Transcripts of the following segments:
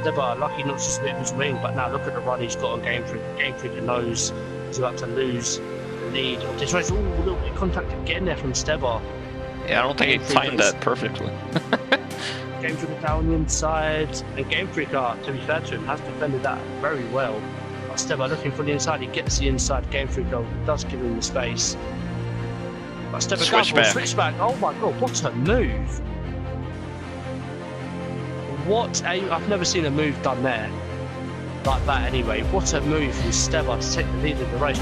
Steba lucky not to split his wing, but now look at the run he's got on Game Freak. Game Freak knows he's about to lose the lead of this race. Ooh, a little bit of contact again there from Steba. Yeah, I don't think he timed that perfectly. Game down the inside, and Game Freak, uh, to be fair to him, has defended that very well. But Steba looking for the inside, he gets the inside. Game Freak though, does give him the space. But Steba Switchback. switchback. Oh my god, what a move! What a, I've never seen a move done there like that anyway. What a move from Steba to take the lead in the race.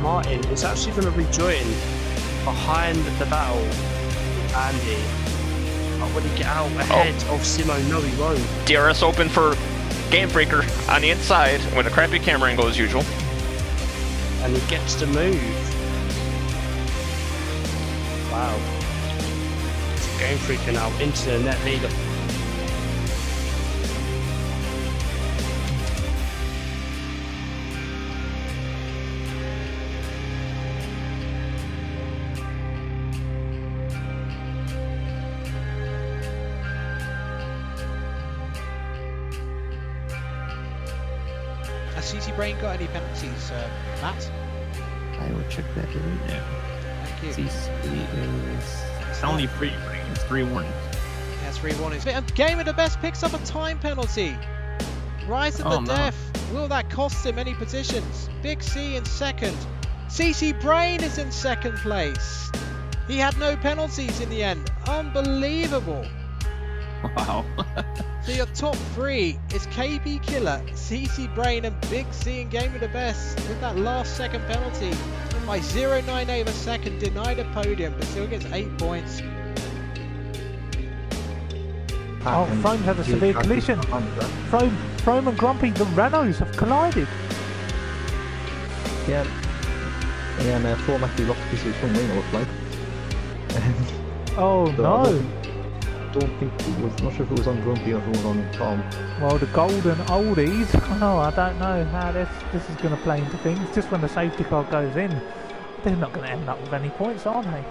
Martin is actually going to rejoin behind the battle Andy. But will he get out oh. ahead of Simo? No, he won't. DRS open for Game Freaker on the inside with a crappy camera angle as usual. And he gets to move. Wow. It's Game Freaker now into the net leader. CC Brain got any penalties, uh, Matt? I will check that in now. Thank you. CC is it's only three frames, three warnings. Has three warnings. And Game of the Best picks up a time penalty. Rise of Oh, the no. Deaf. Will that cost him any positions? Big C in second. CC Brain is in second place. He had no penalties in the end. Unbelievable. Wow. So your top three is KB Killer, CC Brain, and Big C in Game of the Best with that last second penalty by 0.98 of a second, denied a podium, but still gets eight points. Oh, Frome had a severe collision. Frome, Frome and Grumpy, the Renaults have collided. Yeah. Yeah, and uh, Thor Matthew lost his front wing, it looked like. Oh So no. Don't think it was, not sure if it was on Grumpy or if it was on Tom. Well, the golden oldies. Oh, I don't know how this this is going to play into things. Just when the safety car goes in, they're not going to end up with any points, are they?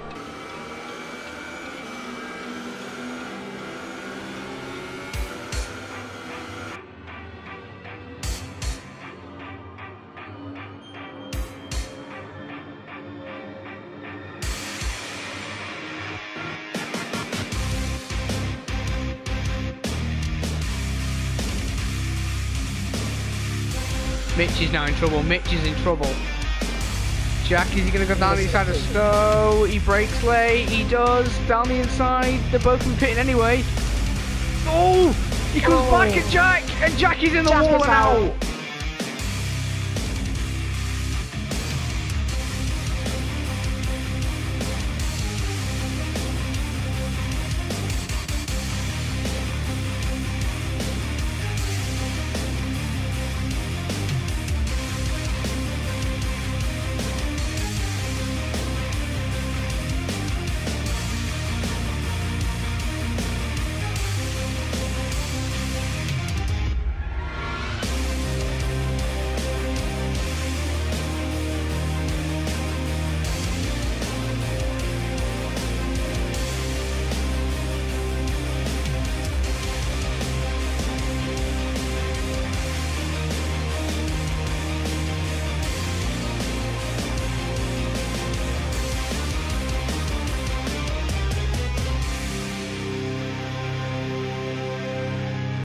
Mitch is now in trouble. Mitch is in trouble. Jack, is he going to go down the inside of Stowe? He breaks late. He does. Down the inside. They're both from pitting anyway. Oh! He comes back at oh. Jack, and Jack is in the Jack wall now. out.